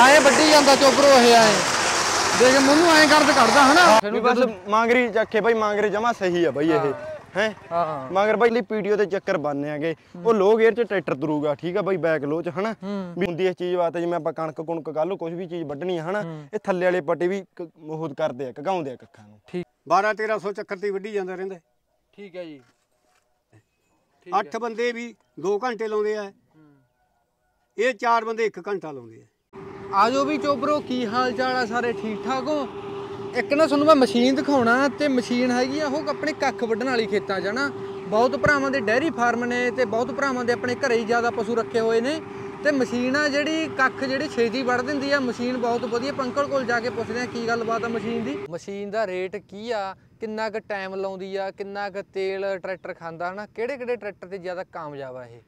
ਆਏ ਵੱਡੀ ਜਾਂਦਾ ਚੋਬਰੋ ਇਹ ਆਏ। ਦੇਖ ਮੈਨੂੰ ਐਂ ਕਰਦ ਕੱਢਦਾ ਹਨਾ। ਵੀ ਬਸ ਮੰਗਰੀ ਚੱਕੇ ਬਾਈ ਮੰਗਰੀ ਜਮਾ ਸਹੀ ਆ ਬਾਈ ਇਹ। ਹੈ। ਹਾਂ? ਮਗਰ ਬਾਈ ਲਈ ਪੀਡੀਓ ਦੇ ਚੱਕਰ ਬੰਨੇ ਆਗੇ ਉਹ ਲੋ ਗੇਅਰ ਚ ਟਰੈਕਟਰ ਤੁਰੂਗਾ ਠੀਕ ਆ ਬਾਈ ਬੈਕ ਲੋ ਚ ਹਨਾ? ਵੀ ਹੁੰਦੀ ਇਸ ਚੀਜ਼ ਵਾਸਤੇ ਜਿਵੇਂ ਆਪਾਂ ਕਣਕ ਕੁਣਕ ਕੱਲ ਕੁਝ ਵੀ ਚੀਜ਼ ਵੱਢਣੀ ਆ ਹਨਾ? ਇਹ ਥੱਲੇ ਵਾਲੇ ਪੱਟੇ ਵੀ ਉਹ ਕਰਦੇ ਆ ਕਗਾਉਂਦੇ ਆ ਕੱਖਾਂ ਨੂੰ। ਠੀਕ। 12 1300 ਚੱਕਰ ਤੇ ਵੱਢੀ ਜਾਂਦਾ ਰਹਿੰਦਾ। ਠੀਕ ਹੈ ਜੀ। ਅੱਠ ਬੰਦੇ ਵੀ 2 ਘੰਟੇ ਲਾਉਂਦੇ ਆ। ਇਹ ਚਾਰ ਬੰਦੇ 1 ਘੰਟਾ ਲਾਉਂਦੇ ਆ। ਆਜੋ ਵੀ ਚੋਬਰੋ, ਕੀ ਹਾਲ ਚਾਲ ਆ ਸਾਰੇ ਠੀਕ ਠਾਕ ਹੋ? ਇੱਕ ਨਾ ਤੁਹਾਨੂੰ ਮੈਂ ਮਸ਼ੀਨ ਦਿਖਾਉਣਾ ਤੇ ਮਸ਼ੀਨ ਹੈਗੀ ਆ, ਉਹ ਆਪਣੇ ਕੱਖ ਵੱਢਣ ਵਾਲੀ ਖੇਤਾਂ 'ਚ ਨਾ। ਬਹੁਤ ਭਰਾਵਾਂ ਦੇ ਡੈਰੀ ਫਾਰਮ ਨੇ ਤੇ ਬਹੁਤ ਭਰਾਵਾਂ ਦੇ ਆਪਣੇ ਘਰੇ ਹੀ ਜ਼ਿਆਦਾ ਪਸ਼ੂ ਰੱਖੇ ਹੋਏ ਨੇ। ਤੇ ਮਸ਼ੀਨ ਆ ਜਿਹੜੀ, ਕੱਖ ਜਿਹੜੀ ਛੇਤੀ ਵੱਢ ਦਿੰਦੀ ਆ। ਮਸ਼ੀਨ ਬਹੁਤ ਵਧੀਆ ਪੰਕਲ ਕੋਲ ਜਾ ਕੇ ਪੁੱਛਦੇ ਆ ਕੀ ਗੱਲਬਾਤ ਆ ਮਸ਼ੀਨ ਦੀ। ਮਸ਼ੀਨ ਦਾ ਰੇਟ ਕੀ ਆ? ਕਿੰਨਾ ਕੁ ਟਾਈਮ ਲਾਉਂਦੀ ਆ? ਕਿੰਨਾ ਕੁ ਤੇਲ ਟਰੈਕਟਰ ਖਾਂਦਾ ਹਨਾ? ਕਿਹੜੇ ਕਿਹੜੇ ਟਰੈਕਟਰ ਤੇ ਜ਼ਿਆਦਾ ਕਾਮਯਾਬ ਆ ਇਹ?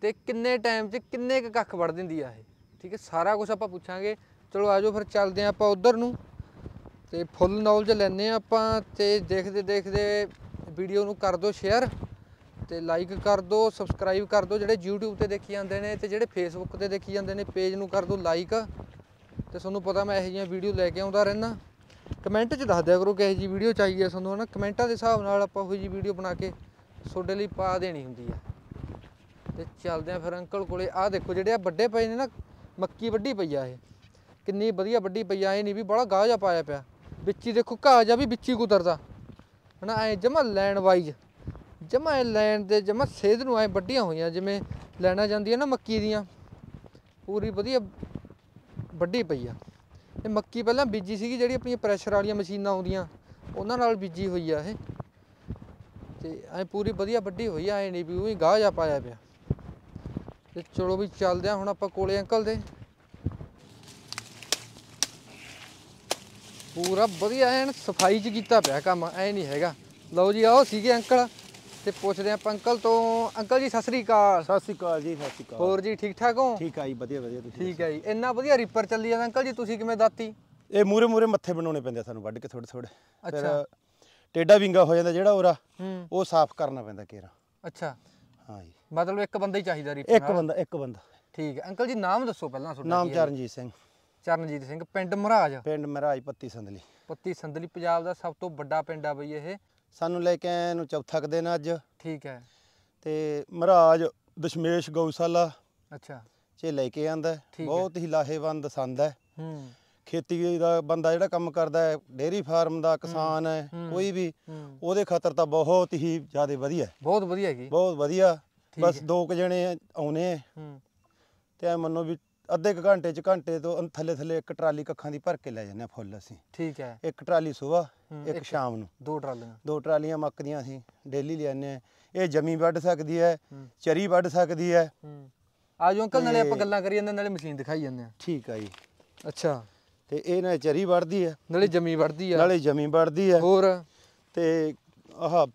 ਤੇ ਕਿੰਨੇ ਟਾਈਮ 'ਚ ਕਿੰਨੇ ਕੁ ਕੱਖ ਵੱਢ ਦਿੰਦੀ ਆ ਇਹ? ਠੀਕ ਹੈ, ਸਾਰਾ ਕੁਝ ਆਪਾਂ ਪੁੱਛਾਂਗੇ। ਚਲੋ ਆਜੋ ਫਿਰ ਚੱਲਦੇ ਆ ਆਪਾਂ ਉਧਰ ਨੂੰ। ਤੇ ਫੁੱਲ ਨੌਲੇਜ ਲੈਣੇ ਆ ਆਪਾਂ ਤੇ ਦੇਖਦੇ ਦੇਖਦੇ ਵੀਡੀਓ ਨੂੰ ਕਰ ਦਿਓ ਸ਼ੇਅਰ ਤੇ ਲਾਈਕ ਕਰ ਦਿਓ ਸਬਸਕ੍ਰਾਈਬ ਕਰ ਦਿਓ। ਜਿਹੜੇ YouTube ਤੇ ਦੇਖੀ ਜਾਂਦੇ ਨੇ ਤੇ ਜਿਹੜੇ Facebook ਤੇ ਦੇਖੀ ਜਾਂਦੇ ਨੇ ਪੇਜ ਨੂੰ ਕਰ ਦਿਓ ਲਾਈਕ ਤੇ ਤੁਹਾਨੂੰ ਪਤਾ ਮੈਂ ਇਹੋ ਜਿਹੀਆਂ ਵੀਡੀਓ ਲੈ ਕੇ ਆਉਂਦਾ ਰਹਿਣਾ ਕਮੈਂਟ 'ਚ ਦੱਸ ਦਿਆ ਕਰੋ ਕਿਹੋ ਜਿਹੀ ਵੀਡੀਓ ਚਾਹੀਦੀ ਹੈ ਤੁਹਾਨੂੰ, ਹਨਾ? ਕਮੈਂਟਾਂ ਦੇ ਹਿਸਾਬ ਨਾਲ ਆਪਾਂ ਉਹੋ ਜਿਹੀ ਵੀਡੀਓ ਬਣਾ ਕੇ ਤੁਹਾਡੇ ਲਈ ਪਾ ਦੇਣੀ ਹੁੰਦੀ ਆ। ਤੇ ਚੱਲਦੇ ਆ ਫਿਰ ਅੰਕਲ ਕੋਲੇ। ਆਹ ਦੇਖੋ, ਜਿਹੜੇ ਆ ਵੱਡੇ ਪਏ ਨੇ ਨਾ ਮੱਕੀ ਵੱਡੀ ਪਈ ਆ ਇਹ। ਕਿੰਨੀ ਵਧੀਆ ਵੱਡੀ ਪਈ ਆ ਇਹ ਨਹੀਂ ਵੀ ਬੜਾ ਗਾਹ ਜਾ ਪਾਇਆ ਪਿਆ। ਵਿੱਚ ਹੀ ਦੇਖੋ ਘਾਹ ਜਾ ਵੀ ਵਿੱਚ ਹੀ ਕੁਤਰਦਾ। ਹਨਾ, ਐ ਜਮਾ ਲੈਣ ਵਾਈਜ਼। ਜਮਾ ਇਹ ਲੈਣ ਦੇ, ਜਮਾ ਸੇਧ ਨੂੰ ਐ ਵੱਡੀਆਂ ਹੋਈਆਂ, ਜਿਵੇਂ ਲੈਣਾ ਜਾਂਦੀ ਜਾਂਦੀਆਂ ਨਾ ਮੱਕੀ ਦੀਆਂ। ਪੂਰੀ ਵਧੀਆ ਵੱਡੀ ਪਈ ਆ। ਇਹ ਮੱਕੀ ਪਹਿਲਾਂ ਬੀਜੀ ਸੀਗੀ, ਜਿਹੜੀ ਆਪਣੀਆਂ ਪ੍ਰੈਸ਼ਰ ਵਾਲੀਆਂ ਮਸ਼ੀਨਾਂ ਆਉਂਦੀਆਂ, ਉਹਨਾਂ ਨਾਲ ਬੀਜੀ ਹੋਈ ਆ ਇਹ। ਤੇ ਐ ਪੂਰੀ ਵਧੀਆ ਵੱਡੀ ਹੋਈ ਆ, ਐ ਨਹੀਂ ਵੀ ਉਹੀ ਗਾਹ ਜਾ ਪਾਇਆ ਪਿਆ। ਤੇ ਚਲੋ ਵੀ ਚੱਲਦੇ ਆ ਹੁਣ ਆਪਾਂ ਕੋਲੇ ਅੰਕਲ ਦੇ। ਪੂਰਾ ਵਧੀਆ ਐਨ ਸਫ਼ਾਈ ਚ ਕੀਤਾ ਪਿਆ ਕੰਮ ਐ ਨਹੀਂ ਹੈਗਾ। ਲਓ ਜੀ ਆਓ ਸੀਗੇ ਅੰਕਲ ਤੇ ਪੁੱਛਦੇ ਆਪਾਂ ਅੰਕਲ ਤੋਂ। ਅੰਕਲ ਜੀ ਸਤਿ ਸ੍ਰੀ ਅਕਾਲ। ਸਤਿ ਸ਼੍ਰੀ ਅਕਾਲ ਜੀ ਸਤਿ ਸ਼੍ਰੀ ਅਕਾਲ। ਹੋਰ ਜੀ ਠੀਕ ਠਾਕ ਹੋ? ਠੀਕ ਆ ਜੀ ਵਧੀਆ ਵਧੀਆ ਤੁਸੀਂ ਠੀਕ ਹੈ ਜੀ। ਇੰਨਾ ਵਧੀਆ ਰੀਪਰ ਚੱਲੀ ਜਾਂਦਾ ਅੰਕਲ ਜੀ ਤੁਸੀਂ ਕਿਵੇਂ ਦਾਤੀ? ਇਹ ਮੂਰੇ ਮੂਰੇ ਮੱਥੇ ਬਣਾਉਣੇ ਪੈਂਦੇ ਆ ਸਾਨੂੰ ਵੱਢ ਕੇ ਥੋੜੇ ਥੋੜੇ ਫਿਰ ਅੱਛਾ। ਟੇਡਾ ਵਿੰਗਾ ਹੋ ਜਾਂਦਾ ਜਿਹੜਾ ਉਹਰਾ ਹੂੰ। ਉਹ ਸਾਫ਼ ਕਰਨਾ ਪੈਂਦਾ ਕੇਰਾ ਅੱਛਾ। ਹਾਂ ਜੀ। ਮਤਲਬ ਇੱਕ ਬੰਦਾ ਹੀ ਚਾਹੀਦਾ ਰੀਪਰ ਇੱਕ। ਬੰਦਾ ਇੱਕ ਬੰਦਾ। ਠੀਕ ਹੈ। ਅੰਕਲ ਜੀ ਨਾਮ ਦੱਸੋ ਪਹਿਲਾਂ ਤੁਹਾਡਾ ਨਾਮ? ਚਰਨਜੀਤ ਸਿੰਘ। ਚਰਨਜੀਤ ਸਿੰਘ। ਪਿੰਡ ਮਹਾਰਾਜ? ਪਿੰਡ ਮਹਾਰਾਜ ਪੱਤੀ ਸੰਦਲੀ ਪੱਤੀ ਸੰਦਲੀ ਪੰਜਾਬ ਦਾ ਸਭ ਤੋਂ ਵੱਡਾ ਪਿੰਡ ਆ ਬਈ ਇਹ। ਸਾਨੂੰ ਲੈ ਕੇ ਆਏ ਨੂੰ ਚੌਥਾ ਕੁ ਦਿਨ ਅੱਜ। ਠੀਕ ਹੈ। ਤੇ ਮਹਾਰਾਜ ਦਸ਼ਮੇਸ਼ ਗਊਸ਼ਾਲਾ ਅੱਛਾ। ਚ ਲੈ ਕੇ ਆਂਦਾ। ਬਹੁਤ ਹੀ ਲਾਹੇਵੰਦ ਸੰਦ ਹੈ। ਹੂੰ। ਖੇਤੀ ਦਾ ਬੰਦਾ ਜਿਹੜਾ ਕੰਮ ਕਰਦਾ ਹੈ ਡੇਅਰੀ ਫਾਰਮ ਦਾ ਕਿਸਾਨ ਹੈ। ਕੋਈ ਵੀ ਉਹਦੇ ਖਾਤਰ ਤਾਂ ਬਹੁਤ ਹੀ ਜ਼ਿਆਦਾ ਵਧੀਆ। ਬਹੁਤ ਵਧੀਆ ਹੈਗੀ। ਬਹੁਤ ਵਧੀਆ। ਬਸ। ਦੋ ਕੁ ਜਣੇ ਆਉਨੇ ਆ। ਹੂੰ। ਤੇ ਐ ਮੰਨੋ ਵੀ ਅੱਧੇ ਕੁ ਘੰਟੇ ਚ ਘੰਟੇ ਤੋਂ ਥੱਲੇ ਥੱਲੇ ਇੱਕ ਟਰਾਲੀ ਕੱਖਾਂ ਦੀ ਭਰ ਕੇ ਲੈ ਜਾਂਦੇ ਆ ਫੁੱਲ ਅਸੀਂ। ਠੀਕ ਹੈ। ਇੱਕ ਟਰਾਲੀ ਸਵੇਰ ਇੱਕ ਸ਼ਾਮ ਨੂੰ। ਦੋ ਟਰਾਲੀਆਂ। ਦੋ ਟਰਾਲੀਆਂ ਮੱਕ ਦੀਆਂ ਅਸੀਂ ਡੇਲੀ ਲਿਆਨੇ ਆ। ਇਹ ਜਮੀ ਵੱਢ ਸਕਦੀ ਹੈ ਚਰੀ ਵੱਢ ਸਕਦੀ ਹੈ। ਆਜੋ ਅੰਕਲ ਨਾਲੇ ਆਪਾਂ ਗੱਲਾਂ ਕਰੀ ਜਾਂਦੇ ਨਾਲੇ ਮਸ਼ੀਨ ਦਿਖਾਈ ਜਾਂਦੇ ਆ। ਠੀਕ ਆ ਜੀ। ਅੱਛਾ। ਤੇ ਇਹ ਨਾ ਚਰੀ ਵੱਢਦੀ ਹੈ। ਨਾਲੇ ਜਮੀ ਵੜਦੀ ਆ। ਨਾਲੇ ਜਮੀ ਵੱਢਦੀ ਹੈ। ਹੋਰ? ਤੇ ਆਹ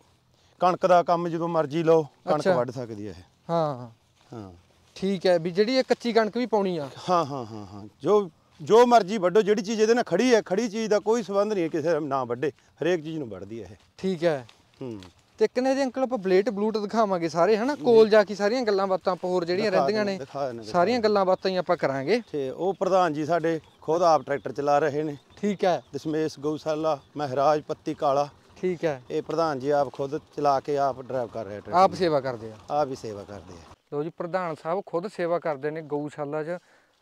ਕਣਕ ਦਾ ਕੰਮ ਜਦੋਂ ਮਰਜ਼ੀ ਲਓ ਕਣਕ ਅੱਛਾ। ਵੱਢ ਸਕਦੀ ਹੈ ਇਹ। ਹਾਂ ਹਾਂ। ਠੀਕ ਹੈ ਵੀ ਜਿਹੜੀ ਇਹ ਕੱਚੀ ਕਣਕ ਵੀ ਪਾਉਣੀ ਆ। ਹਾਂ ਹਾਂ ਹਾਂ ਹਾਂ। ਜੋ ਜੋ ਮਰਜ਼ੀ ਵੱਢੋ ਜਿਹੜੀ ਚੀਜ਼ ਇਹਦੇ ਨਾਲ ਖੜੀ ਹੈ ਖੜੀ ਚੀਜ਼ ਦਾ ਕੋਈ ਸੰਬੰਧ ਨਹੀਂ ਹੈ ਕਿਸੇ ਨਾਲ ਵੱਢੇ। ਹਰੇਕ ਚੀਜ਼ ਨੂੰ ਵੱਢਦੀ ਹੈ ਇਹ। ਠੀਕ ਹੈ। ਹੂੰ। ਤੇ ਕਿੰਨੇ ਦੇ ਅੰਕਲ ਆਪਾਂ ਬਲੇਟ ਬਲੂਟ ਦਿਖਾਵਾਂਗੇ ਸਾਰੇ ਹਨਾ? ਕੋਲ ਜਾ ਕੇ ਸਾਰੀਆਂ ਗੱਲਾਂ ਬਾਤਾਂ ਆਪਾਂ ਹੋਰ ਜਿਹੜੀਆਂ ਦਿਖਾ ਰਹਿੰਦੀਆਂ ਨੇ ਦਿਖਾ ਦਿਖਾ ਸਾਰੀਆਂ ਗੱਲਾਂ ਬਾਤਾਂ ਹੀ ਆਪਾਂ ਕਰਾਂਗੇ। ਤੇ ਉਹ ਪ੍ਰਧਾਨ ਜੀ ਸਾਡੇ ਖੁਦ ਆਪ ਟਰੈਕਟਰ ਚਲਾ ਰਹੇ ਨੇ। ਠੀਕ ਹੈ। ਦਸ਼ਮੇਸ਼ ਗਊਸ਼ਾਲਾ ਮਹਾਰਾਜ ਪੱਤੀ ਕਾਲਾ। ਠੀਕ ਹੈ। ਇਹ ਪ੍ਰਧਾਨ ਜੀ ਆਪ ਖੁਦ ਚਲਾ ਕੇ ਆਪ ਡਰਾਈਵ ਕਰ ਰਹੇ ਟਰੈਕਟਰ ਆਪ ਸੇਵਾ ਕਰਦੇ ਆ। ਆਪ ਹੀ ਸੇਵਾ ਕਰਦੇ ਆ। ਲੋ ਜੀ ਪ੍ਰਧਾਨ ਸਾਹਿਬ ਖੁਦ ਸੇਵਾ ਕਰਦੇ ਨੇ ਗਊਸ਼ਾਲਾ 'ਚ।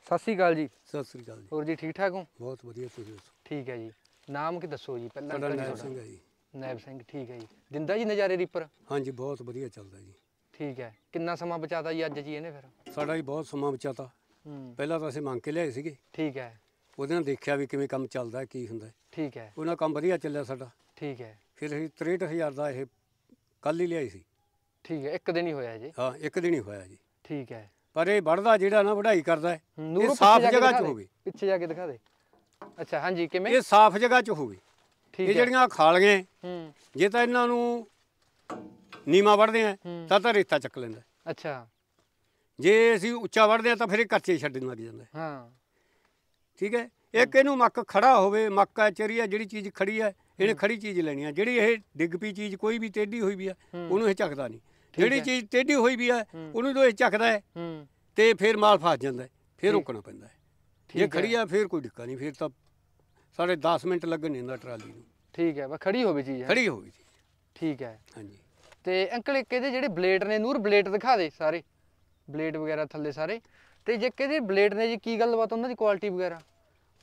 ਸਤਿ ਸ੍ਰੀ ਅਕਾਲ ਜੀ। ਸਤਿ ਸ੍ਰੀ ਅਕਾਲ ਜੀ। ਹੋਰ ਜੀ ਠੀਕ ਠਾਕ ਹੋ? ਬਹੁਤ ਵਧੀਆ ਤੁਸੀਂ ਦੱਸੋ। ਠੀਕ ਹੈ ਜੀ। ਨਾਮ ਕੀ ਦੱਸੋ ਜੀ ਪਹਿਲਾਂ ਸਾਡਾ ਤੁਹਾਡਾ। ਸਿੰਘ ਹੈ ਜੀ। ਨੈਬ ਸਿੰਘ ਠੀਕ ਹੈ ਜੀ। ਦਿੰਦਾ ਜੀ ਨਜ਼ਾਰੇ ਰੀਪਰ ਹਾਂਜੀ ਬਹੁਤ ਵਧੀਆ ਚੱਲਦਾ ਜੀ। ਠੀਕ ਹੈ। ਕਿੰਨਾ ਸਮਾਂ ਬਚਾਤਾ ਜੀ ਅੱਜ ਜੀ ਇਹਨੇ ਫਿਰ? ਸਾਡਾ ਜੀ ਬਹੁਤ ਸਮਾਂ ਬਚਾਤਾ। ਹੂੰ। ਪਹਿਲਾਂ ਤਾਂ ਅਸੀਂ ਮੰਗ ਕੇ ਲਿਆਏ ਸੀਗੇ। ਠੀਕ ਹੈ। ਉਹਦੇ ਨਾਲ ਦੇਖਿਆ ਵੀ ਕਿਵੇਂ ਕੰਮ ਚੱਲਦਾ ਕੀ ਹੁੰਦਾ। ਠੀਕ ਹੈ। ਉਹਨਾਂ ਕੰਮ ਵਧੀਆ ਚੱਲਿਆ ਸਾਡਾ। ਠੀਕ ਹੈ। ਫਿਰ ਅਸੀਂ 63000 ਦਾ ਇਹ ਕੱਲ ਹੀ ਲਿਆਈ ਸੀ। ਠੀਕ ਹੈ ਇੱਕ ਦਿਨ ਹੀ ਹੋਇਆ ਜੀ। ਹਾਂ ਇੱਕ ਦਿਨ ਹੀ ਹੋਇਆ ਜੀ। ਠੀਕ ਹੈ। ਪਰ ਇਹ ਵੱਢਦਾ ਜਿਹੜਾ ਨਾ ਵਢਾਈ ਕਰਦਾ ਇਹ ਸਾਫ਼ ਜਗ੍ਹਾ 'ਚ। ਹੋਵੇ। ਪਿੱਛੇ ਜਾ ਕੇ ਦਿਖਾ ਦੇ। ਅੱਛਾ ਹਾਂਜੀ ਕਿਵੇਂ? ਇਹ ਸਾਫ਼ ਜਗ੍ਹਾ 'ਚ ਹੋਵੇ। ਠੀਕ ਇਹ ਜਿਹੜੀਆਂ ਖਾਲੀਆਂ ਹੂੰ ਜੇ ਤਾਂ ਇਹਨਾਂ ਨੂੰ ਨੀਮਾ ਵੜਦੇ ਆ। ਤਾਂ ਤਾਂ ਰੇਤਾ ਚੱਕ ਲੈਂਦਾ ਅੱਛਾ। ਜੇ ਅਸੀਂ ਉੱਚਾ ਵੜਦੇ ਆ ਤਾਂ ਫਿਰ ਇਹ ਕੱਚੇ ਛੱਡਣ ਲੱਗ ਜਾਂਦਾ ਹੈ। ਠੀਕ ਹੈ ਇੱਕ ਇਹਨੂੰ ਮੱਕ ਖੜਾ ਹੋਵੇ ਮੱਕ ਹੈ ਚਰੀ ਹੈ ਜਿਹੜੀ ਚੀਜ਼ ਖੜੀ ਹੈ ਇਹਨੇ ਖੜੀ ਚੀਜ਼ ਲੈਣੀ ਹੈ ਜਿਹੜੀ ਇਹ ਡਿੱਗ ਪਈ ਚੀਜ਼ ਕੋਈ ਵੀ ਟੇਢੀ ਹੋਈ ਵੀ ਹੈ। ਉਹਨੂੰ ਇਹ ਚੱਕਦਾ ਨਹੀਂ। ਜਿਹੜੀ। ਚੀਜ਼ ਟੇਢੀ ਹੋਈ ਵੀ ਹੈ। ਉਹਨੂੰ ਜਦੋਂ ਇਹ ਚੱਕਦਾ ਹੈ ਤੇ ਫਿਰ ਮਾਲ ਫਸ ਜਾਂਦਾ ਫਿਰ ਰੋਕਣਾ ਪੈਂਦਾ ਹੈ। ਜੇ ਖੜੀ ਆ ਫੇਰ ਕੋਈ ਦਿੱਕਤ ਨਹੀਂ ਫੇਰ ਤਾਂ ਸਾਡੇ 10 ਮਿੰਟ ਲੱਗਣੇ ਇਹਨਾਂ ਟਰਾਲੀ ਨੂੰ। ਠੀਕ ਹੈ ਬਸ ਖੜੀ ਹੋਵੇ ਚੀਜ਼ ਖੜੀ ਹੋ ਗਈ ਸੀ ਠੀਕ ਹੈ। ਹਾਂਜੀ। ਤੇ ਅੰਕਲ ਇੱਕ ਇਹਦੇ ਜਿਹੜੇ ਬਲੇਡ ਨੇ ਨੂਰ ਬਲੇਡ ਦਿਖਾ ਦੇ ਸਾਰੇ। ਬਲੇਡ ਵਗੈਰਾ ਥੱਲੇ ਸਾਰੇ। ਤੇ ਜੇ ਕਿਹਦੇ ਬਲੇਡ ਨੇ ਜੀ ਕੀ ਗੱਲਬਾਤ ਉਹਨਾਂ ਦੀ ਕੁਆਲਿਟੀ ਵਗੈਰਾ?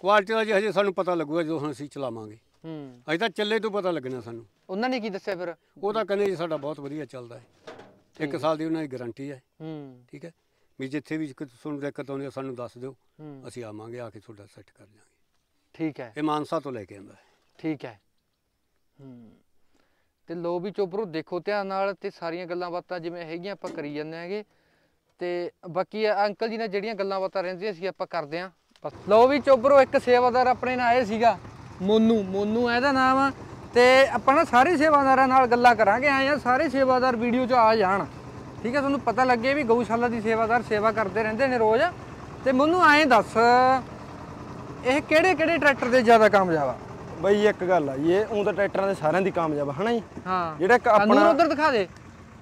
ਕੁਆਲਿਟੀ ਦਾ ਜੀ ਹਜੇ ਸਾਨੂੰ ਪਤਾ ਲੱਗੂਗਾ ਜਦੋਂ ਅਸੀਂ ਚਲਾਵਾਂਗੇ। ਹੂੰ। ਅਜੇ ਤਾਂ ਚੱਲੇ ਤੋਂ ਪਤਾ ਲੱਗਣਾ ਸਾਨੂੰ। ਉਹਨਾਂ ਨੇ ਕੀ ਦੱਸਿਆ ਫਿਰ? ਉਹ ਤਾਂ ਕਹਿੰਦੇ ਜੀ ਸਾਡਾ ਬਹੁਤ ਵਧੀਆ ਚੱਲਦਾ ਹੈ। ਇੱਕ ਸਾਲ ਦੀ ਉਹਨਾਂ ਦੀ ਗਾਰੰਟੀ ਹੈ। ਹੂੰ। ਠੀਕ ਹੈ। ਵੀ ਜਿੱਥੇ ਵੀ ਤੁਹਾਨੂੰ ਦਿੱਕਤ ਆਉਂਦੀ ਹੈ ਸਾਨੂੰ ਦੱਸ ਦਿਓ। ਅਸੀਂ ਆਵਾਂਗੇ ਆ ਕੇ ਤੁਹਾਡਾ ਸੈੱਟ ਕਰ ਜਾਵਾਂਗੇ ਠੀਕ ਹੈ। ਇਹ ਮਾਨਸਾ ਤੋਂ ਲੈ ਕੇ ਆਂਦਾ ਹੈ। ਠੀਕ ਹੈ। ਹੂੰ। ਤੇ ਲੋ ਵੀ ਚੋਪਰੋ ਦੇਖੋ ਧਿਆਨ ਨਾਲ ਤੇ ਸਾਰੀਆਂ ਗੱਲਾਂ ਬਾਤਾਂ ਜਿਵੇਂ ਹੈਗੀਆਂ ਆਪਾਂ ਕਰੀ ਜਾਂਦੇ ਆਂਗੇ ਤੇ ਬਾਕੀ ਅੰਕਲ ਜੀ ਨਾਲ ਜਿਹੜੀਆਂ ਗੱਲਾਂ ਬਾਤਾਂ ਰਹਿੰਦੀਆਂ ਸੀ ਆਪਾਂ ਕਰਦੇ ਆਂ। ਲੋ ਵੀ ਚੋਪਰੋ ਇੱਕ ਸੇਵਾਦਾਰ ਆਪਣੇ ਨਾਲ ਆਏ ਸੀਗਾ। ਮੋਨੂ ਮੋਨੂ ਇਹਦਾ ਨਾਮ। ਆ ਤੇ ਆਪਾਂ ਨਾ ਸਾਰੇ ਸੇਵਾਦਾਰਾਂ ਨਾਲ ਗੱਲਾਂ ਕਰਾਂਗੇ ਆਏ ਆ ਸਾਰੇ ਸੇਵਾਦਾਰ ਵੀਡੀਓ 'ਚ ਆ ਜਾਣ। ਠੀਕ ਹੈ ਤੁਹਾਨੂੰ ਪਤਾ ਲੱਗੇ ਵੀ ਗਊਸ਼ਾਲਾ ਦੀ ਸੇਵਾਦਾਰ ਸੇਵਾ ਕਰਦੇ ਰਹਿੰਦੇ ਨੇ ਰੋਜ਼। ਤੇ ਮੈਨੂੰ ਐਂ ਦੱਸ ਇਹ ਕਿਹੜੇ ਕਿਹੜੇ ਟਰੈਕਟਰ ਦੇ ਜ਼ਿਆਦਾ ਕਾਮਯਾਬ ਆ? ਬਈ ਇੱਕ ਗੱਲ ਆ ਜੀ ਇਹ ਉਹ ਤਾਂ ਟਰੈਕਟਰਾਂ ਦੇ ਸਾਰਿਆਂ ਦੀ ਕਾਮਯਾਬ ਆ, ਹਨਾ ਜੀ? ਹਾਂ। ਜਿਹੜਾ ਆਪਣਾ ਉਧਰ ਦਿਖਾ ਦੇ।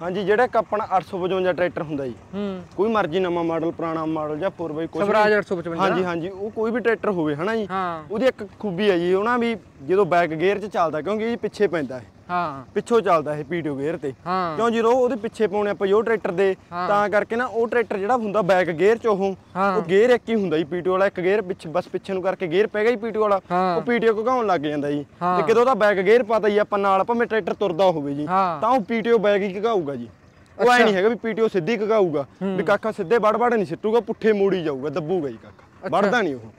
ਹਾਂਜੀ ਜਿਹੜਾ ਇੱਕ ਆਪਣਾ 855 ਟਰੈਕਟਰ ਹੁੰਦਾ ਜੀ। ਹੂੰ। ਕੋਈ ਮਰਜ਼ੀ ਨਵਾਂ ਮਾਡਲ ਪੁਰਾਣਾ ਮਾਡਲ ਜਾਂ 4x ਕੁਝ ਸਵਰਾਜ 855 ਹਾਂਜੀ ਹਾਂਜੀ ਉਹ ਕੋਈ ਵੀ ਟਰੈਕਟਰ ਹੋਵੇ ਹਨਾ ਜੀ। ਉਹਦੀ ਇੱਕ ਖੂਬੀ ਹੈ ਜੀ ਉਹਨਾਂ ਵੀ ਜਦੋਂ ਬੈਕ ਗੇਅਰ 'ਚ ਚੱਲਦਾ ਕਿਉਂਕਿ ਇਹ ਪਿੱਛੇ ਪੈਂਦਾ ਹੈ। ਹਾਂ। ਪਿੱਛੋਂ ਚੱਲਦਾ ਇਹ ਪੀਟੀਓ ਗੇਅਰ ਤੇ। ਹਾਂ। ਕਿਉਂ ਜਦੋਂ ਉਹਦੇ ਪਿੱਛੇ ਪਾਉਣੇ ਆਪਾਂ ਜੋ ਟਰੈਕਟਰ ਦੇ। ਤਾਂ ਕਰਕੇ ਨਾ ਉਹ ਟਰੈਕਟਰ ਜਿਹੜਾ ਹੁੰਦਾ ਬੈਕ ਗੇਅਰ 'ਚ ਉਹ। ਉਹ ਗੇਅਰ ਇੱਕ ਹੀ ਹੁੰਦਾ ਜੀ ਪੀਟੀਓ ਵਾਲਾ ਇੱਕ ਗੇਅਰ ਪਿੱਛੇ ਬਸ ਪਿੱਛੇ ਨੂੰ ਕਰਕੇ ਗੇਅਰ ਪੈ ਗਿਆ ਜੀ ਪੀਟੀਓ ਵਾਲਾ। ਉਹ ਪੀਟੀਓ ਘਗਾਉਣ ਲੱਗ ਜਾਂਦਾ ਜੀ। ਤੇ ਕਿਦੋਂ ਉਹਦਾ ਬੈਕ ਗੇਅਰ ਪਤਾ ਜੀ ਆਪਾਂ ਨਾਲ ਭਾਵੇਂ ਟਰੈਕਟਰ ਤੁਰਦਾ ਹੋਵੇ ਜੀ। ਤਾਂ ਉਹ ਪੀਟੀਓ ਬੈਕ ਹੀ ਘਗਾਊਗਾ ਜੀ। ਉਹ ਐ ਨਹੀਂ ਹੈਗਾ ਵੀ ਪੀਟੀਓ ਸਿੱਧੀ ਘਗਾਊਗਾ। ਵੀ ਕਾਕਾ ਸਿੱਧੇ ਵੜ ਵੜ ਨਹੀਂ ਸਿੱਟੂਗਾ ਪੁੱਠੇ ਮੋੜੀ ਜਾਊਗਾ ਦੱਬੂਗਾ ਜੀ ਕਾਕਾ। ਵੜਦਾ ਨਹੀਂ ਉਹ।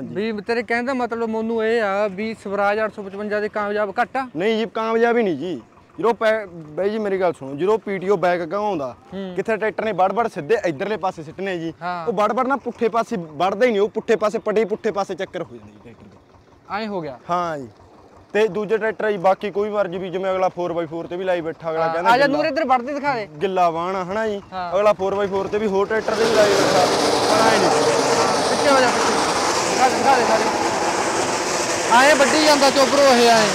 ਵੀ ਤੇਰੇ ਕਹਿਣ ਦਾ ਮਤਲਬ ਮੈਨੂੰ ਇਹ ਆ ਵੀ ਸਵਰਾਜ 855 ਦੇ ਕਾਮਯਾਬ ਘੱਟ ਆ। ਨਹੀਂ ਜੀ ਕਾਮਯਾਬ ਹੀ ਨਹੀਂ ਜੀ। ਜਦੋਂ ਬਾਈ ਜੀ ਮੇਰੀ ਗੱਲ ਸੁਣੋ ਜਦੋਂ ਪੀਟੀਓ ਬੈਕ ਘਗਾਉਂਦਾ ਕਿੱਥੇ ਟਰੈਕਟਰ ਨੇ ਵੜ ਵੜ ਸਿੱਧੇ ਇਧਰਲੇ ਪਾਸੇ ਸਿੱਟਨੇ ਜੀ। ਉਹ ਵੜ ਵੜ ਨਾ ਪੁੱਠੇ ਪਾਸੇ ਵੜਦਾ ਹੀ ਨਹੀਂ ਉਹ ਪੁੱਠੇ ਪਾਸੇ ਪਟੇ ਪੁੱਠੇ ਪਾਸੇ ਚੱਕਰ ਹੋ ਜਾਂਦੇ ਜੀ ਟਰੈਕਟਰ ਦੇ। ਐਂ ਹੋ ਗਿਆ। ਹਾਂ ਜੀ। ਤੇ ਦੂਜੇ ਟਰੈਕਟਰ ਜੀ ਬਾਕੀ ਕੋਈ ਮਰਜ਼ੀ ਵੀ ਜਿਵੇਂ ਅਗਲਾ 4x4 ਤੇ ਵੀ ਲਾਈ ਬੈਠਾ ਅਗਲਾ ਆ ਜਾ ਕਹਿੰਦਾ ਨੂਰ ਇੱਧਰ ਵੜਦੇ ਦਿਖਾ ਦੇ। ਗਿੱਲਾ ਵਾਹਣ ਆ, ਹਨਾ ਜੀ। ਅਗਲਾ 4x4 ਤੇ ਵੀ ਹੋਰ ਟਰੈਕਟਰ ਤੇ ਵੀ ਲਾਈ ਬੈਠਾ। ਪਰ ਐ ਨਹੀਂ। ਦਿਖਾ ਸਾਰੇ। ਆਏ ਵੱਡੀ ਜਾਂਦਾ ਚੋਪਰੋ ਇਹ ਆਏ।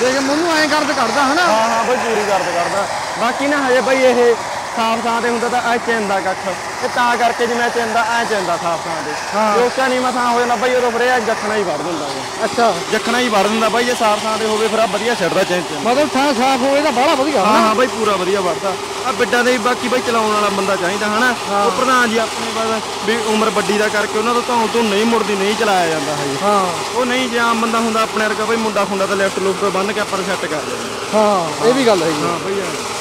ਦੇਖ ਮੈਨੂੰ ਐਂ ਕਰਦ ਕਰਦਾ ਹਨਾ? ਹਾਂ ਹਾਂ, ਬਈ ਪੂਰੀ ਕਰਦ ਕਰਦਾ ਬਾਕੀ ਨਾ ਹਜੇ ਬਈ ਇਹ ਸਾਫ਼ ਥਾਂ ਤੇ ਹੁੰਦਾ ਤਾਂ ਐ ਚੈਂਦਾ ਕੱਖ। ਤੇ ਤਾਂ ਕਰਕੇ ਜਿਵੇਂ ਚੈਂਦਾ ਐ ਚੈਂਦਾ ਸਾਫ਼ ਥਾਂ ਤੇ। ਹਾਂ। ਜੇ ਉੱਚਾ ਨੀਵਾਂ ਥਾਂ ਹੋ ਜਾਂਦਾ ਬਈ ਉਦੋਂ ਫਿਰ ਇਹ ਜਖਣਾ ਹੀ ਵੜ ਦਿੰਦਾ। ਅੱਛਾ। ਜਖਣਾ ਹੀ ਵੜ ਦਿੰਦਾ ਬਈ ਜੇ ਸਾਫ਼ ਥਾਂ ਤੇ ਹੋਵੇ ਫਿਰ ਆ ਵਧੀਆ ਛੱਡਦਾ ਚੈਂ ਚੈਂ ਮਤਲਬ ਥਾਂ ਸਾਫ਼ ਹੋਵੇ ਤਾਂ ਬੜਾ ਵਧੀਆ ਹਾਂ ਹਾਂ ਬਈ ਪੂਰਾ ਵਧੀਆ ਵੜਦਾ ਆ ਬਿੱਡਾਂ ਦੇ ਬਾਕੀ ਬਈ ਚਲਾਉਣ ਵਾਲਾ ਬੰਦਾ ਚਾਹੀਦਾ ਹਨਾ? ਉਹ ਪ੍ਰਧਾਨ ਜੀ ਆਪਣੇ ਬਸ ਵੀ ਉਮਰ ਵੱਡੀ ਦਾ ਕਰਕੇ ਉਹਨਾਂ ਤੋਂ ਧੌਣ ਤੋਂ ਨਹੀਂ ਮੁੜਦੀ ਨਹੀਂ ਚਲਾਇਆ ਜਾਂਦਾ ਹਜੇ। ਹਾਂ। ਉਹ ਨਹੀਂ ਜੇ ਆਮ ਬੰਦਾ ਹੁੰਦਾ ਆਪਣੇ ਵਰਗਾ ਬਈ ਮੁੰਡਾ ਖੁੰਡਾ ਤਾਂ ਲੈਫਟ ਲੂਫਟ ਬੰਨ ਕੇ ਆਪਾਂ ਸੈੱਟ ਕਰ ਲੈਂਦੇ ਹਾਂ ਇਹ ਵੀ ਗੱਲ ਹੈਗੀ। ਹਾਂ ਬਈ ਹਾਂ ਹਾਂ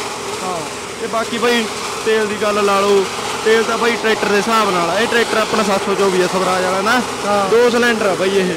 ਤੇ ਬਾਕੀ ਬਈ ਤੇਲ ਦੀ ਗੱਲ ਲਾ ਲਓ ਤੇਲ ਤਾਂ ਬਈ ਟਰੈਕਟਰ ਦੇ ਹਿਸਾਬ ਨਾਲ। ਇਹ ਟਰੈਕਟਰ ਆਪਣਾ 724 ਆ ਸਵਰਾਜ ਵਾਲਾ ਨਾ। ਹਾਂ। ਦੋ ਸਿਲੰਡਰ ਆ ਬਈ ਇਹ।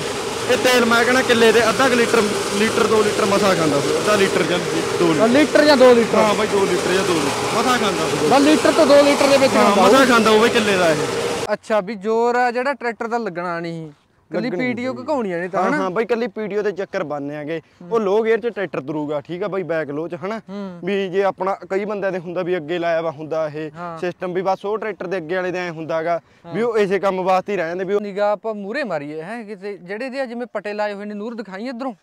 ਇਹ ਤੇਲ ਮੈਂ ਕਹਿੰਦਾ ਕਿੱਲੇ ਦੇ ਅੱਧਾ ਲੀਟਰ ਲੀਟਰ 2 ਲੀਟਰ ਮਸਾ ਖਾਂਦਾ ਹੋਊ ਅੱਧਾ ਲੀਟਰ ਜਾਂ 2 ਲੀਟਰ। ਲੀਟਰ ਜਾਂ 2 ਲੀਟਰ। ਹਾਂ ਬਈ 2 ਲੀਟਰ ਜਾਂ 2 ਲੀਟਰ। ਮਸਾ ਖਾਂਦਾ ਹੋਊ ਬਸ ਲੀਟਰ ਤੋਂ 2 ਲੀਟਰ ਦੇ ਵਿੱਚ ਹਾਂ ਮਸਾ ਖਾਂਦਾ ਬਈ ਕਿੱਲੇ ਦਾ ਇਹ। ਅੱਛਾ ਵੀ ਜ਼ੋਰ ਆ ਜਿਹੜਾ ਟਰੈਕਟਰ ਦਾ ਲੱਗਣਾ ਨਹੀਂ। ਕੱਲੀ ਪੀਟੀਓ ਘਕਾਉਣੀਆਂ ਨੇ ਤਾਂ ਹਾਂ ਬਈ ਕੱਲੀ ਪੀਡੀਓ ਦੇ ਚੱਕਰ ਬੰਨੇ ਆਗੇ ਉਹ ਲੋ ਗੇਅਰ 'ਚ ਟਰੈਕਟਰ ਤੁਰੂਗਾ ਠੀਕ ਆ ਬਈ ਬੈਕ ਲੋ 'ਚ ਹਨਾ? ਵੀ ਜੇ ਆਪਣਾ ਕਈ ਬੰਦਿਆਂ ਦੇ ਹੁੰਦਾ ਵੀ ਅੱਗੇ ਲਾਇਆ ਵਾ ਹੁੰਦਾ ਇਹ। ਸਿਸਟਮ ਵੀ ਬਸ ਉਹ ਟਰੈਕਟਰ ਦੇ ਅੱਗੇ ਵਾਲੇ ਦੇ ਐ ਹੁੰਦਾਗਾ ਵੀ ਉਹ ਇਸੇ ਕੰਮ ਵਾਸਤੇ ਹੀ ਰਹਿ ਜਾਂਦੇ ਵੀ ਨਿਗਾਹ ਆਪਾਂ ਮੂਰੇ ਮਾਰੀਏ ਹੈ ਕਿਤੇ ਜਿਹੜੇ ਦੇ ਜਿਵੇਂ ਪਟੇ ਲਾਏ ਹੋਏ ਨੇ ਨੂਰ ਦਿਖਾਈ ਇਧਰੋਂ?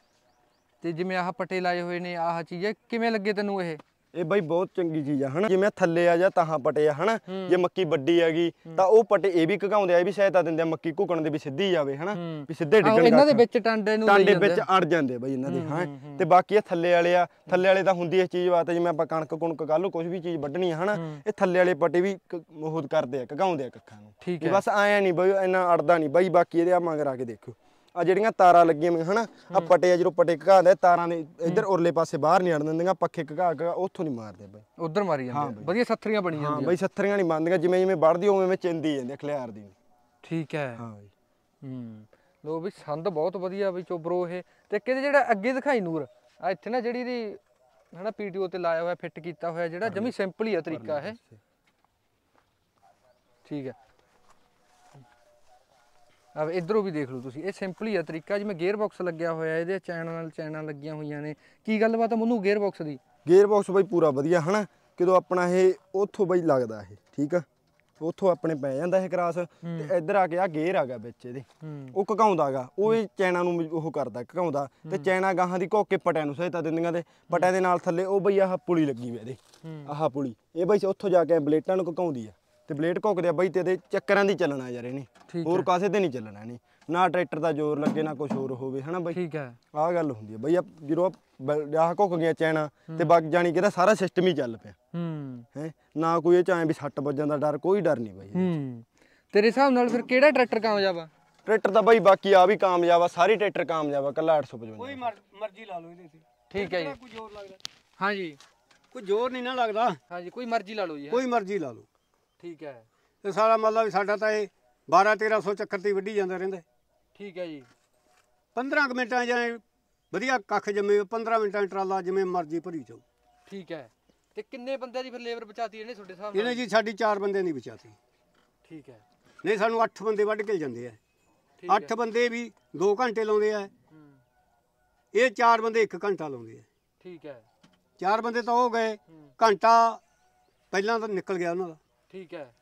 ਤੇ ਜਿਵੇਂ ਆਹ ਪਟੇ ਲਾਏ ਹੋਏ ਨੇ ਆਹ ਚੀਜ਼ ਕਿਵੇਂ ਲੱਗੇ ਤੈਨੂੰ ਇਹ? ਇਹ ਬਾਈ ਬਹੁਤ ਚੰਗੀ ਚੀਜ਼ ਆ ਹਨਾ? ਜਿਵੇਂ ਥੱਲੇ ਆ ਜਾਂ ਤਾਹਾਂ ਪਟੇ ਆ ਹਨਾ? ਜੇ ਮੱਕੀ ਵੱਡੀ ਹੈਗੀ ਤਾਂ ਉਹ ਪਟੇ ਇਹ ਵੀ ਘਕਾਉਂਦੇ ਆ ਇਹ ਵੀ ਸਹਾਇਤਾ ਦਿੰਦੇ ਆ ਮੱਕੀ ਘੁਕਣ ਦੇ ਵੀ ਸਿੱਧੀ ਜਾਵੇ ਹਨਾ। ਵੀ ਸਿੱਧੇ ਡਿੱਗਣ ਇਹਨਾਂ ਦੇ। ਵਿੱਚ ਟਾਂਡੇ ਨੂੰ ਟਾਂਡੇ ਵਿੱਚ ਅੜ ਜਾਂਦੇ ਆ ਬਾਈ ਇਹਨਾਂ ਦੇ ਹਾਂ ਤੇ ਬਾਕੀ ਇਹ ਥੱਲੇ ਵਾਲੇ ਆ ਥੱਲੇ ਵਾਲੇ ਤਾਂ ਹੁੰਦੀ ਇਸ ਚੀਜ਼ ਵਾਸਤੇ ਜਿਵੇਂ ਆਪਾਂ ਕਣਕ ਕੁਣਕ ਕੱਲ ਨੂੰ ਕੁਝ ਵੀ ਚੀਜ਼ ਵੱਢਣੀ ਆ ਹਨਾ? ਇਹ ਥੱਲੇ ਵਾਲੇ ਪੱਟੇ ਵੀ ਉਹ ਕਰਦੇ ਆ ਘਗਾਉਂਦੇ ਆ ਕੱਖਾਂ ਨੂੰ। ਠੀਕ ਹੈ। ਬਸ ਆਇਆ ਨਹੀਂ ਬਈ ਇੰਨਾ ਅੜਦਾ ਨਹੀਂ ਬਾਈ ਬਾਕੀ ਇਹਦੇ ਆ ਮਗਰ ਆ ਕੇ ਦੇਖੋ ਆ ਜਿਹੜੀਆਂ ਤਾਰਾਂ ਲੱਗੀਆਂ ਹੋਈਆਂ ਹਨਾ? ਆ ਪਟੇ ਜਦੋਂ ਪਟੇ ਆ, ਤਾਰਾਂ ਦੇ ਇੱਧਰ ਉਰਲੇ ਪਾਸੇ ਬਾਹਰ ਨਹੀਂ ਅੜ ਦਿੰਦੀਆਂ ਪੱਖੇ ਘਗਾ ਘਗਾ ਉੱਥੋਂ ਨਹੀਂ ਮਾਰਦੇ ਬਾਈ। ਉਧਰ ਮਾਰੀ ਜਾਂਦੇ। ਵਧੀਆ ਸੱਥਰੀਆਂ ਬਣੀ ਹਾਂ ਜਾਂਦੀਆਂ ਬਾਈ ਸੱਥਰੀਆਂ ਨਹੀਂ ਬੰਦੀਆਂ ਜਿਵੇਂ ਜਿਵੇਂ ਵੱਢਦੀ ਉਵੇਂ ਉਵੇਂ ਚਿੰਦੀ ਜਾਂਦੀ ਖਲਿਆਰ ਦੀ ਠੀਕ ਹੈ। ਹਾਂ ਬਾਈ। ਹੂੰ। ਲੋ ਵੀ ਸੰਦ ਬਹੁਤ ਵਧੀਆ ਵੀ ਚੋਬਰੋ ਇਹ। ਤੇ ਕਿਹਦੇ ਜਿਹੜਾ ਅੱਗੇ ਦਿਖਾਈ ਨੂਰ ਆ ਇੱਥੇ ਨਾ ਜਿਹੜੀ ਦੀ ਹਨਾ ਪੀਟੀਓ ਤੇ ਲਾਇਆ ਹੋਇਆ ਫਿੱਟ ਕੀਤਾ ਹੋਇਆ ਜਿਹੜਾ ਜਮੀ ਸਿੰਪਲ ਹੀ ਆ ਤਰੀਕਾ ਇਹ। ਠੀਕ ਹੈ। ਆ ਇਧਰੋਂ ਵੀ ਦੇਖ ਲਓ ਤੁਸੀਂ ਇਹ ਸਿੰਪਲ ਆ ਤਰੀਕਾ ਜਿਵੇਂ ਗੇਅਰ ਬਾਕਸ ਲੱਗਿਆ ਹੋਇਆ ਇਹਦੇ ਚੈਨਲ ਚੈਨਲ ਲੱਗੀਆਂ ਹੋਈਆਂ ਨੇ। ਕੀ ਗੱਲਬਾਤ ਆ ਮੈਨੂੰ ਗੇਅਰ ਬਾਕਸ ਦੀ? ਗੇਅਰ ਬਾਕਸ ਬਾਈ ਪੂਰਾ ਵਧੀਆ ਹਨਾ? ਕਿਦੋਂ ਆਪਣਾ ਇਹ ਉੱਥੋਂ ਬਾਈ ਲੱਗਦਾ ਇਹ ਠੀਕ ਆ? ਉੱਥੋਂ ਆਪਣੇ ਪੈ ਜਾਂਦਾ ਇਹ ਕਰਾਸ ਤੇ ਇੱਧਰ ਆ ਕੇ ਆ ਗੇਅਰ ਆ ਗਿਆ ਵਿੱਚ ਇਹਦੇ। ਉਹ ਘਕਾਉਂਦਾਗਾ ਉਹ ਇਹ ਚੈਨਾ ਨੂੰ ਉਹ ਕਰਦਾ ਘਕਾਉਂਦਾ ਤੇ ਚੈਨਾ ਗਾਹਾਂ ਦੀ ਘੋਕੇ ਪਟਿਆਂ ਨੂੰ ਸਹਾਇਤਾ ਦਿੰਦੀਆਂ ਤੇ ਪਟਿਆਂ ਦੇ ਨਾਲ ਥੱਲੇ ਉਹ ਬਈ ਆਹ ਪੁਲੀ ਲੱਗੀ ਵੀ ਇਹਦੇ। ਆਹ ਪੁਲੀ। ਇਹ ਬਈ ਉੱਥੋਂ ਜਾ ਕੇ ਬਲੇਟਾਂ ਨੂੰ ਘਕਾਉਂਦੀ ਆ। ਤੇ ਬਲੇਡ ਘੁੱਕਦੇ ਆ ਬਾਈ ਤੇ ਇਹਦੇ ਚੱਕਰਾਂ ਦੀ ਚੱਲਣਾ ਯਾਰ ਇਹਨੇ। ਹੋਰ ਕਾਸੇ ਤੇ ਨਹੀਂ ਚੱਲਣਾ ਨਹੀਂ ਨਾ ਟਰੈਕਟਰ ਦਾ ਜ਼ੋਰ ਲੱਗੇ ਨਾ ਕੁਝ ਹੋਰ ਹੋਵੇ ਹਨਾ ਬਾਈ? ਠੀਕ ਹੈ। ਆਹ ਗੱਲ ਹੁੰਦੀ ਹੈ। ਬਈ ਆ ਜਦੋਂ ਆਹ ਘੁੱਕ ਗਿਆ ਚੈਨਾ ਤੇ ਬਾਕ ਜਾਣੀ ਕਿ ਇਹਦਾ ਸਾਰਾ ਸਿਸਟਮ ਹੀ ਚੱਲ ਪਿਆ। ਹੂੰ। ਹੈ? ਨਾ ਕੋਈ ਇਹ ਚ ਐਂ ਵੀ ਸੱਟ ਵੱਜਣ ਦਾ ਡਰ ਕੋਈ ਡਰ ਨਹੀਂ ਬਾਈ ਹੂੰ। ਤੇਰੇ ਹਿਸਾਬ ਨਾਲ ਫਿਰ ਕਿਹੜਾ ਟਰੈਕਟਰ ਕਾਮਯਾਬ ਆ? ਟਰੈਕਟਰ ਤਾਂ ਬਾਈ ਬਾਕੀ ਆ ਵੀ ਕਾਮਯਾਬ ਆ ਸਾਰੀ ਟਰੈਕਟਰ ਕਾਮਯਾਬ ਆ ਕੱਲਾ 855 ਕੋਈ ਮਰ- ਮਰਜ਼ੀ ਲਾ ਲਓ ਇਹਦੇ ਤੇ ਠੀਕ ਹੈ ਜੀ। ਕੋਈ ਜ਼ੋਰ ਲੱਗਦਾ। ਹਾਂਜੀ। ਕੋਈ ਜ਼ੋਰ ਨਹੀਂ ਨਾ ਲੱਗਦਾ। ਹਾਂਜੀ ਕੋਈ ਮਰਜ਼ੀ ਲਾ ਲਓ ਜੀ। ਕੋਈ ਮਰਜ਼ੀ ਲਾ ਲਓ। ਠੀਕ ਹੈ। ਤੇ ਸਾਰਾ ਮਤਲਬ ਵੀ ਸਾਡਾ ਤਾਂ ਇਹ 12 1300 ਚੱਕਰ ਤੇ ਵੱਢੀ ਜਾਂਦਾ ਰਹਿੰਦਾ। ਠੀਕ ਹੈ ਜੀ। 15 ਕੁ ਮਿੰਟਾਂ ਜਾਂ ਵਧੀਆ ਕੱਖ ਜੰਮੇ 15 ਮਿੰਟਾਂ ਟਰਾਲਾ ਜਿਵੇਂ ਮਰਜ਼ੀ ਭਰੀ ਜਾਓ ਠੀਕ ਹੈ। ਤੇ ਕਿੰਨੇ ਬੰਦਿਆਂ ਦੀ ਫਿਰ ਲੇਬਰ ਬਚਾਤੀ ਇਹਨੇ ਤੁਹਾਡੇ ਹਿਸਾਬ ਨਾਲ? ਇਹਨੇ ਜੀ ਸਾਡੀ ਚਾਰ ਬੰਦਿਆਂ ਦੀ ਬਚਾਤੀ। ਠੀਕ ਹੈ। ਨਹੀਂ ਸਾਨੂੰ 8 ਬੰਦੇ ਵੱਢ ਕੇ ਜਾਂਦੇ ਆ। ਠੀਕ ਹੈ। 8 ਬੰਦੇ ਵੀ 2 ਘੰਟੇ ਲਾਉਂਦੇ ਆ। ਇਹ ਚਾਰ ਬੰਦੇ 1 ਘੰਟਾ ਲਾਉਂਦੇ ਆ। ਠੀਕ ਹੈ। ਚਾਰ ਬੰਦੇ ਤਾਂ ਹੋ ਗਏ। ਘੰਟਾ ਪਹਿਲਾਂ ਤਾਂ ਨਿਕਲ ਗਿਆ ਉਹਨਾਂ ਦਾ। ਠੀਕ ਹੈ।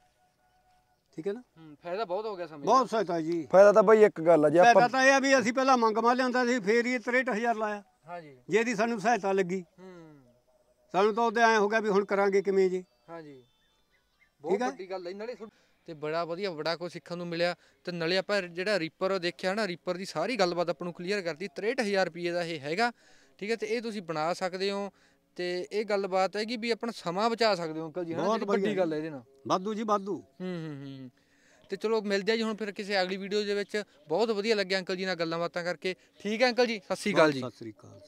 ਠੀਕ ਹੈ ਨਾ? ਹੂੰ ਫਾਇਦਾ ਬਹੁਤ ਹੋ ਗਿਆ ਸਮੇਂ ਬਹੁਤ ਸਹਾਇਤਾ ਜੀ। ਫਾਇਦਾ ਤਾਂ ਬਾਈ ਇੱਕ ਗੱਲ ਆ ਜੇ ਫਾਇਦਾ ਆਪਾਂ ਤਾਂ ਇਹ ਆ ਵੀ ਅਸੀਂ ਪਹਿਲਾਂ ਮੰਗ ਮਾ ਲਿਆਂਦਾ ਸੀ ਫੇਰ ਹੀ 63000 ਲਾਇਆ। ਹਾਂਜੀ। ਜੇ ਇਹਦੀ ਸਾਨੂੰ ਸਹਾਇਤਾ ਲੱਗੀ। ਹੂੰ। ਸਾਨੂੰ ਤਾਂ ਉਹਦੇ ਐ ਹੋ ਗਿਆ ਵੀ ਹੁਣ ਕਰਾਂਗੇ ਕਿਵੇਂ ਜੀ। ਹਾਂਜੀ। ਬਹੁਤ? ਵੱਡੀ ਗੱਲ ਹੈ ਨਾਲੇ ਤੇ ਬੜਾ ਵਧੀਆ ਬੜਾ ਕੁਝ ਸਿੱਖਣ ਨੂੰ ਮਿਲਿਆ। ਤੇ ਨਾਲੇ ਆਪਾਂ ਜਿਹੜਾ ਰੀਪਰ ਦੇਖਿਆ ਨਾ ਰੀਪਰ ਦੀ ਸਾਰੀ ਗੱਲਬਾਤ ਆਪਾਂ ਨੂੰ ਕਲੀਅਰ ਕਰਤੀ। 63000 ਰੁਪਏ ਦਾ ਇਹ ਹੈਗਾ। ਠੀਕ ਹੈ ਤੇ ਇਹ ਤੁਸੀਂ ਬਣਾ ਸਕਦੇ ਹੋ। ਤੇ ਇਹ ਗੱਲਬਾਤ ਹੈਗੀ ਵੀ ਆਪਣਾ ਸਮਾਂ ਬਚਾ ਸਕਦੇ ਹੋ ਅੰਕਲ ਜੀ ਬਹੁਤ ਵੱਡੀ ਗੱਲ ਹੈ ਇਹਦੇ ਨਾਲ। ਵਾਧੂ ਜੀ ਵਾਧੂ। ਹੂੰ ਹੂੰ ਹੂੰ। ਤੇ ਚਲੋ ਮਿਲਦੇ ਆ ਜੀ ਹੁਣ ਫਿਰ ਕਿਸੇ ਅਗਲੀ ਵੀਡੀਓ ਦੇ ਵਿੱਚ। ਬਹੁਤ ਵਧੀਆ ਲੱਗਿਆ ਅੰਕਲ ਜੀ ਨਾਲ ਗੱਲਾਂ ਬਾਤਾਂ ਕਰਕੇ। ਠੀਕ ਹੈ ਅੰਕਲ ਜੀ ਸਤਿ ਸ਼੍ਰੀ ਅਕਾਲ ਜੀ। ਸਤਿ ਸ੍ਰੀ ਅਕਾਲ